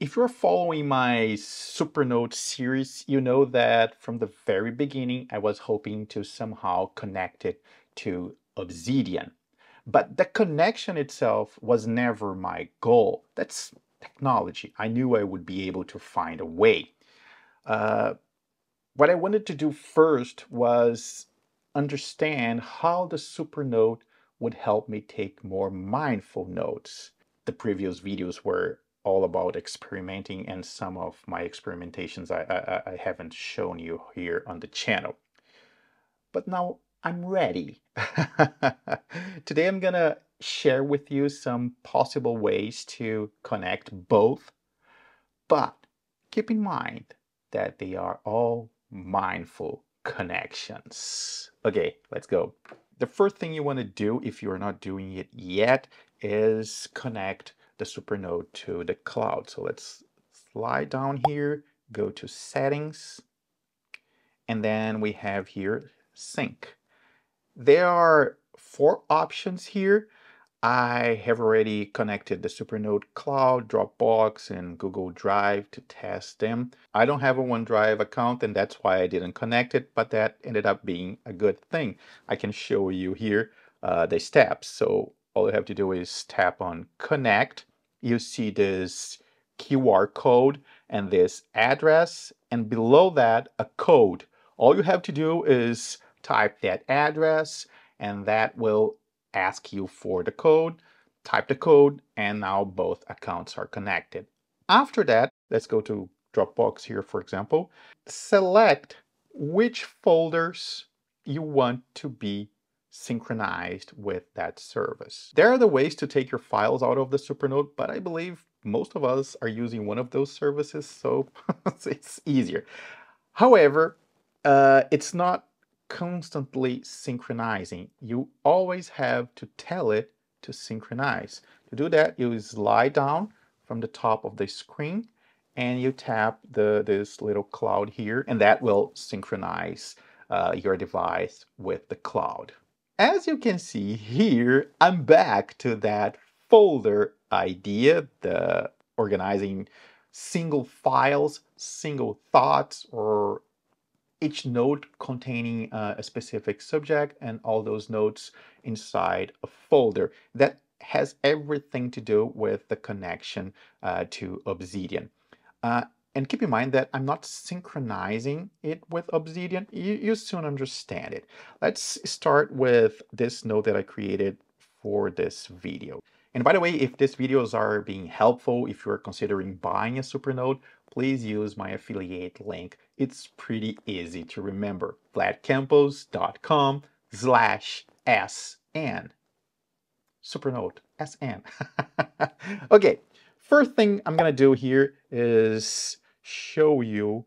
If you're following my Supernote series, you know that from the very beginning, I was hoping to somehow connect it to Obsidian. But the connection itself was never my goal. That's technology. I knew I would be able to find a way. Uh, what I wanted to do first was understand how the Supernote would help me take more mindful notes. The previous videos were all about experimenting and some of my experimentations I, I, I haven't shown you here on the channel. But now I'm ready. Today I'm gonna share with you some possible ways to connect both, but keep in mind that they are all mindful connections. Okay, let's go. The first thing you want to do if you're not doing it yet is connect the Supernote to the cloud. So let's slide down here, go to settings, and then we have here sync. There are four options here. I have already connected the Supernote Cloud, Dropbox, and Google Drive to test them. I don't have a OneDrive account and that's why I didn't connect it, but that ended up being a good thing. I can show you here uh, the steps. So all you have to do is tap on connect. You see this QR code and this address and below that a code. All you have to do is type that address and that will ask you for the code, type the code, and now both accounts are connected. After that, let's go to Dropbox here, for example, select which folders you want to be synchronized with that service. There are the ways to take your files out of the Supernote, but I believe most of us are using one of those services, so it's easier. However, uh, it's not constantly synchronizing. You always have to tell it to synchronize. To do that, you slide down from the top of the screen and you tap the this little cloud here and that will synchronize uh, your device with the cloud. As you can see here, I'm back to that folder idea, the organizing single files, single thoughts, or each note containing uh, a specific subject and all those notes inside a folder. That has everything to do with the connection uh, to Obsidian. Uh, and keep in mind that I'm not synchronizing it with Obsidian. You, you soon understand it. Let's start with this note that I created for this video. And by the way, if these videos are being helpful, if you're considering buying a Supernote, please use my affiliate link. It's pretty easy to remember. vladcampos.com slash SN. Supernote, SN. okay, first thing I'm gonna do here is show you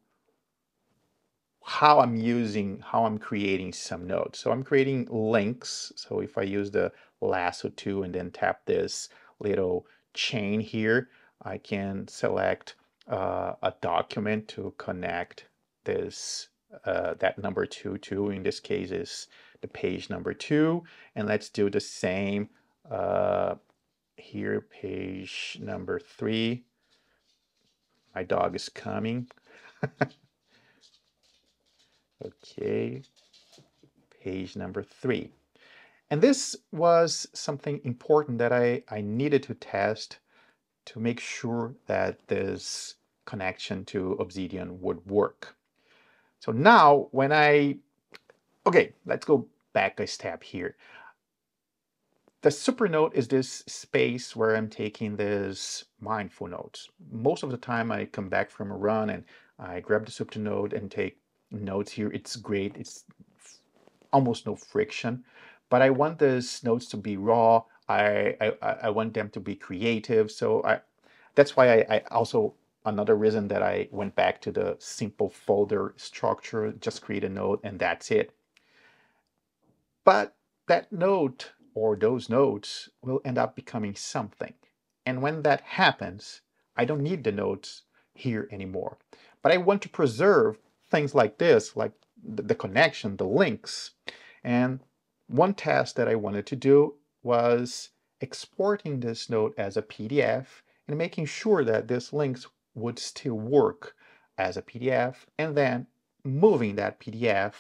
how I'm using, how I'm creating some notes. So I'm creating links. So if I use the lasso tool and then tap this little chain here, I can select uh, a document to connect this uh, that number two to. In this case is the page number two. And let's do the same uh, here, page number three. My dog is coming. okay, page number three. And this was something important that I, I needed to test to make sure that this connection to Obsidian would work. So now when I, okay, let's go back a step here. The Supernote is this space where I'm taking this mindful notes. Most of the time I come back from a run and I grab the Supernote and take notes here. It's great. It's almost no friction, but I want these notes to be raw. I, I, I want them to be creative. So I, that's why I, I also another reason that I went back to the simple folder structure, just create a note and that's it. But that note or those notes will end up becoming something. And when that happens, I don't need the notes here anymore. But I want to preserve things like this, like the, connection, the links. And one task that I wanted to do was exporting this note as a PDF and making sure that these links would still work as a PDF and then moving that PDF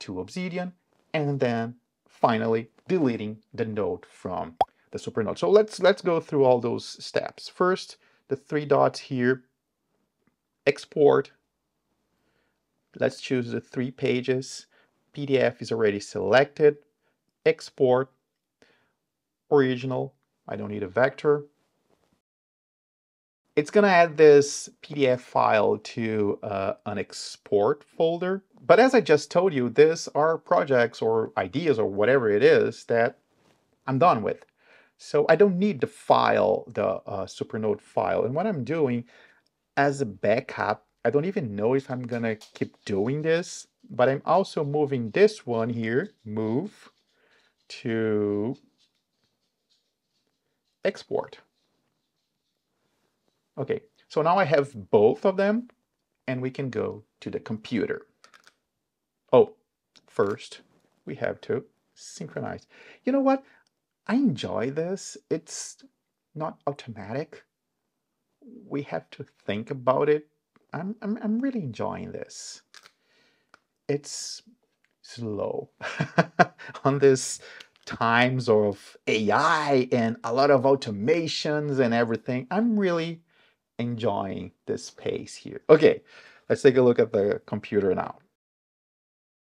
to Obsidian and then finally deleting the node from the Supernote. So let's let's go through all those steps. First, the three dots here, export. Let's choose the three pages. PDF is already selected. Export, original, I don't need a vector. It's going to add this PDF file to uh, an export folder. But as I just told you, these are projects or ideas or whatever it is that I'm done with. So I don't need to file, the uh, Supernote file. And what I'm doing as a backup, I don't even know if I'm going to keep doing this, but I'm also moving this one here, move to export. Okay, so now I have both of them and we can go to the computer. First we have to synchronize. You know what? I enjoy this. It's not automatic. We have to think about it. I'm, I'm, I'm really enjoying this. It's slow on this times of AI and a lot of automations and everything. I'm really enjoying this pace here. Okay, let's take a look at the computer now.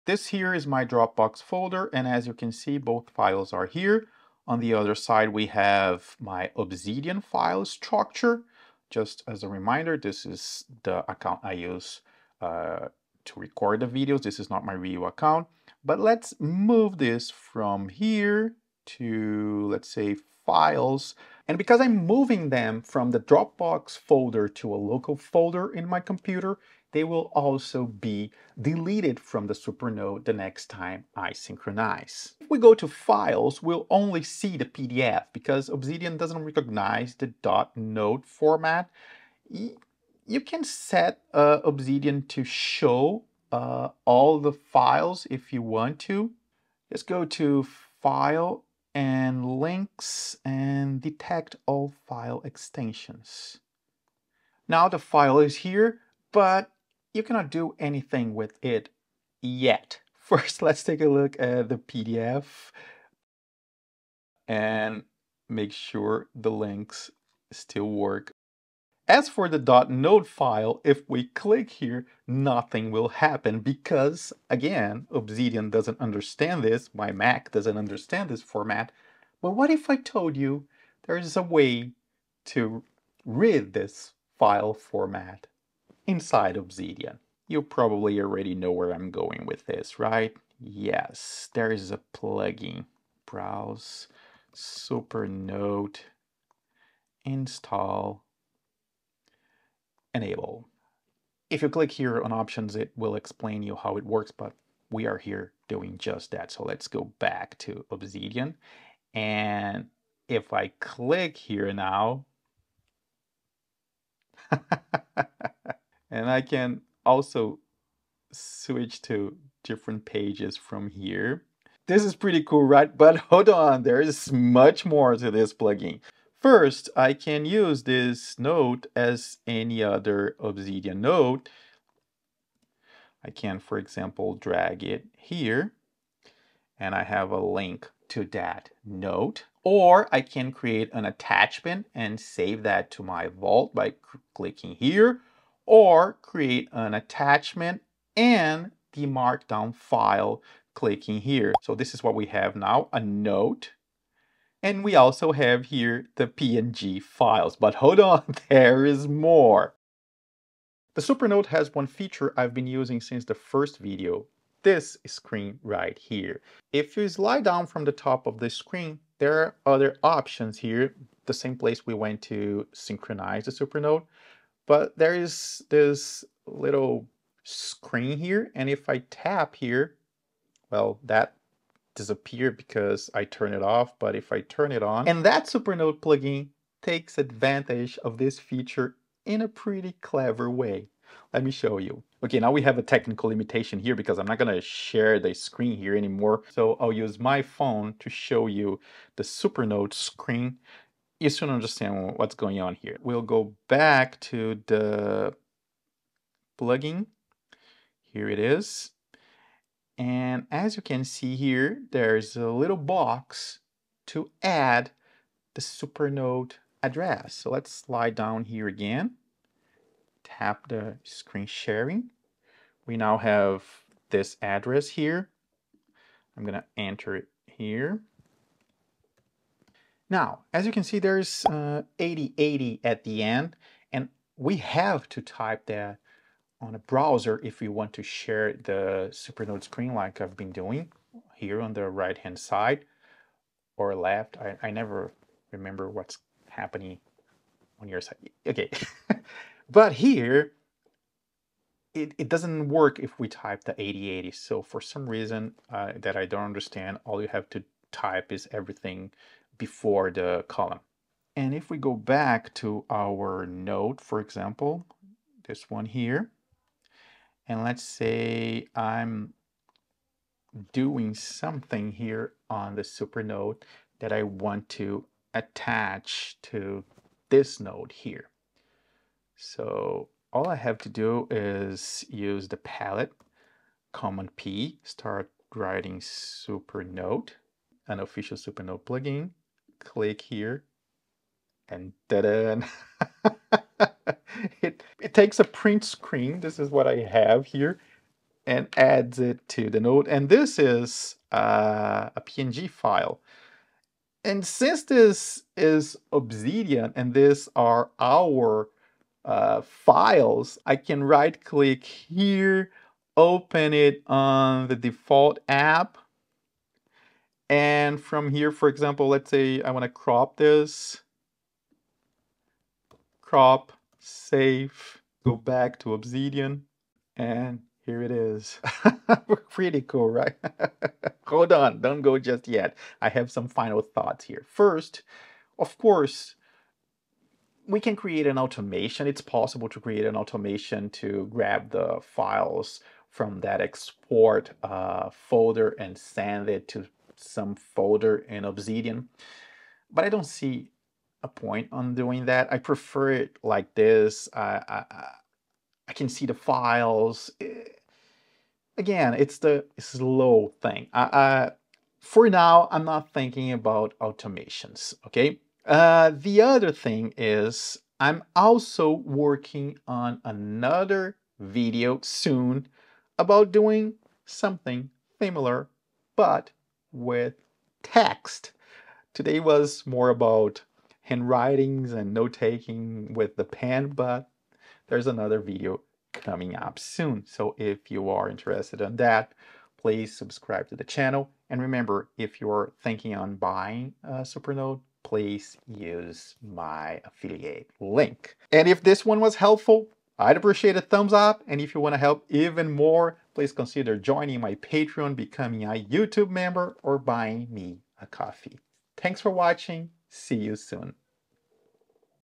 This here is my Dropbox folder, and as you can see, both files are here. On the other side, we have my Obsidian file structure. Just as a reminder, this is the account I use uh, to record the videos. This is not my real account. But let's move this from here to, let's say, files. And because I'm moving them from the Dropbox folder to a local folder in my computer, they will also be deleted from the Supernote the next time I synchronize. If we go to files, we'll only see the PDF because Obsidian doesn't recognize the .note format. You can set uh, Obsidian to show uh, all the files if you want to. Just go to File and links and detect all file extensions. Now the file is here, but you cannot do anything with it yet. First, let's take a look at the PDF and make sure the links still work. As for the .note file, if we click here, nothing will happen because, again, Obsidian doesn't understand this, my Mac doesn't understand this format. But what if I told you there's a way to read this file format inside Obsidian? You probably already know where I'm going with this, right? Yes, there is a plugin. Browse, Supernote, install, enable. If you click here on options, it will explain you how it works, but we are here doing just that. So let's go back to Obsidian. And if I click here now, and I can also switch to different pages from here. This is pretty cool, right? But hold on, there is much more to this plugin. First, I can use this note as any other Obsidian note. I can, for example, drag it here and I have a link to that note. Or I can create an attachment and save that to my vault by clicking here or create an attachment and the markdown file clicking here. So this is what we have now, a note and we also have here the PNG files. But hold on, there is more. The Supernote has one feature I've been using since the first video, this screen right here. If you slide down from the top of the screen, there are other options here, the same place we went to synchronize the Supernote, but there is this little screen here, and if I tap here, well, that disappear because I turn it off, but if I turn it on, and that Supernote plugin takes advantage of this feature in a pretty clever way. Let me show you. Okay, now we have a technical limitation here because I'm not gonna share the screen here anymore. So I'll use my phone to show you the Supernote screen. You soon understand what's going on here. We'll go back to the plugin. Here it is. And as you can see here, there's a little box to add the Supernote address. So let's slide down here again, tap the screen sharing. We now have this address here. I'm gonna enter it here. Now, as you can see, there's uh, 8080 at the end, and we have to type that on a browser if we want to share the Supernote screen like I've been doing here on the right hand side or left. I, I never remember what's happening on your side. Okay, but here it, it doesn't work if we type the 8080. So for some reason uh, that I don't understand, all you have to type is everything before the column. And if we go back to our node, for example, this one here, and let's say I'm doing something here on the Supernote that I want to attach to this node here. So all I have to do is use the palette, Command P, start writing Supernote, an official Supernote plugin, click here, and da-da! it, it takes a print screen, this is what I have here, and adds it to the node. And this is uh, a PNG file. And since this is Obsidian and these are our uh, files, I can right click here, open it on the default app. And from here, for example, let's say I want to crop this. Crop, save, go back to Obsidian, and here it is. Pretty cool, right? Hold on, don't go just yet. I have some final thoughts here. First, of course, we can create an automation. It's possible to create an automation to grab the files from that export uh, folder and send it to some folder in Obsidian. But I don't see a point on doing that. I prefer it like this. I, I, I can see the files. It, again, it's the slow thing. I, I, for now, I'm not thinking about automations, okay? Uh, the other thing is I'm also working on another video soon about doing something similar, but with text. Today was more about handwritings and note-taking with the pen, but there's another video coming up soon. So if you are interested in that, please subscribe to the channel. And remember, if you're thinking on buying a Supernote, please use my affiliate link. And if this one was helpful, I'd appreciate a thumbs up. And if you want to help even more, please consider joining my Patreon, becoming a YouTube member, or buying me a coffee. Thanks for watching. See you soon.